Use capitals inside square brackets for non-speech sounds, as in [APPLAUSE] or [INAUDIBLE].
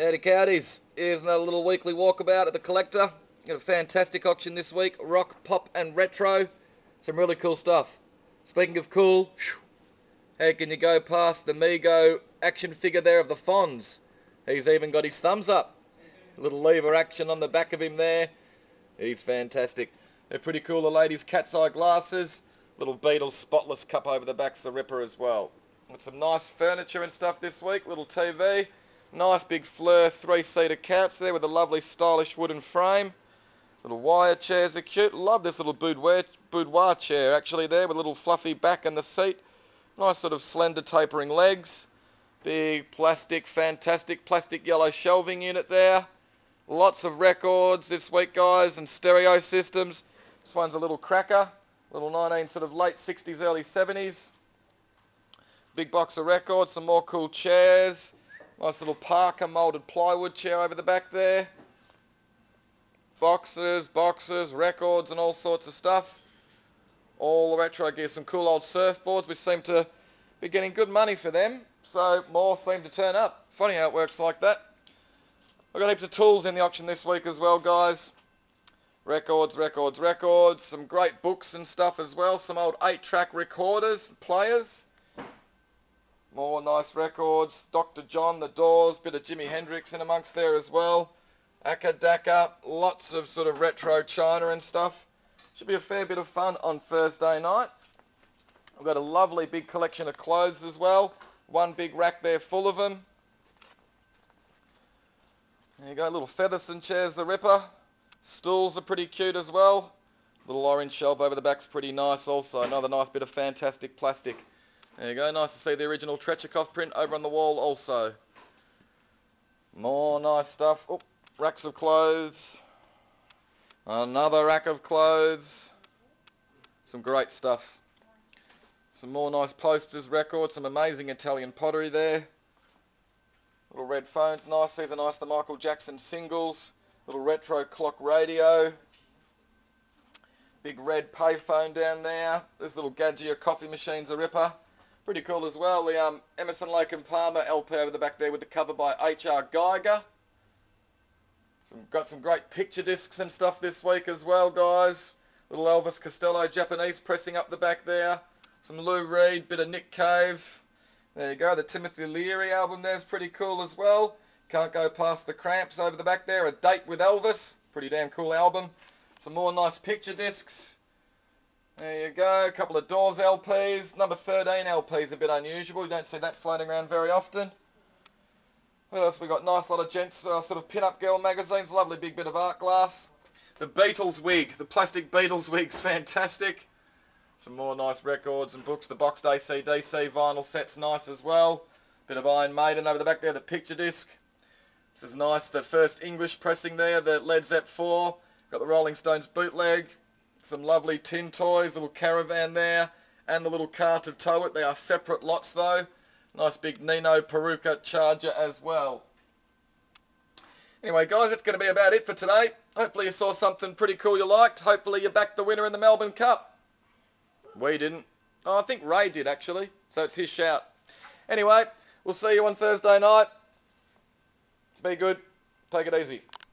Howdy cowdies. Here's another little weekly walkabout at the Collector. Got a fantastic auction this week. Rock, pop and retro. Some really cool stuff. Speaking of cool, how can you go past the Mego action figure there of the Fonz? He's even got his thumbs up. A little lever action on the back of him there. He's fantastic. They're pretty cool, the ladies' cat's eye glasses. Little Beatles spotless cup over the back's the Ripper as well. Got some nice furniture and stuff this week. Little TV. Nice big Fler three-seater couch there with a lovely stylish wooden frame. Little wire chairs are cute. Love this little boudoir, boudoir chair actually there with a little fluffy back in the seat. Nice sort of slender tapering legs. Big plastic, fantastic plastic yellow shelving unit there. Lots of records this week guys and stereo systems. This one's a little cracker. Little 19 sort of late 60s, early 70s. Big box of records, some more cool chairs. Nice little Parker moulded plywood chair over the back there. Boxes, boxes, records and all sorts of stuff. All the retro gear, some cool old surfboards. We seem to be getting good money for them. So more seem to turn up. Funny how it works like that. We've got heaps of tools in the auction this week as well, guys. Records, records, records. Some great books and stuff as well. Some old 8-track recorders, players. More nice records. Dr. John, The Doors, bit of Jimi Hendrix in amongst there as well. Acca Dacca, lots of sort of retro China and stuff. Should be a fair bit of fun on Thursday night. We've got a lovely big collection of clothes as well. One big rack there full of them. There you go, little Featherston chairs, the Ripper. Stools are pretty cute as well. Little orange shelf over the back's pretty nice also. Another nice bit of fantastic plastic. There you go, nice to see the original Tretchikoff print over on the wall also. More nice stuff. Oh, racks of clothes. Another rack of clothes. Some great stuff. Some more nice posters, records, some amazing Italian pottery there. Little red phones, nice. These are nice, the Michael Jackson singles. Little retro clock radio. Big red payphone down there. This little Gaggia coffee machine's a ripper. Pretty cool as well. The um, Emerson Lake and Palmer LP over the back there with the cover by H.R. Geiger. Some, got some great picture discs and stuff this week as well, guys. Little Elvis Costello Japanese pressing up the back there. Some Lou Reed, bit of Nick Cave. There you go. The Timothy Leary album there's pretty cool as well. Can't go past the Cramps over the back there. A Date with Elvis. Pretty damn cool album. Some more nice picture discs. There you go, a couple of Doors LPs. Number 13 LP is a bit unusual. You don't see that floating around very often. What else we got? Nice lot of gents, uh, sort of pin-up girl magazines. Lovely big bit of art glass. The Beatles wig, the plastic Beatles wig's [LAUGHS] fantastic. Some more nice records and books. The boxed AC/DC vinyl set's nice as well. Bit of Iron Maiden over the back there, the picture disc. This is nice. The first English pressing there, the Led Zepp 4. Got the Rolling Stones bootleg. Some lovely tin toys, little caravan there, and the little car to tow it. They are separate lots though. Nice big Nino Parrucca charger as well. Anyway guys, that's going to be about it for today. Hopefully you saw something pretty cool you liked. Hopefully you backed the winner in the Melbourne Cup. We didn't. Oh, I think Ray did actually. So it's his shout. Anyway, we'll see you on Thursday night. Be good. Take it easy.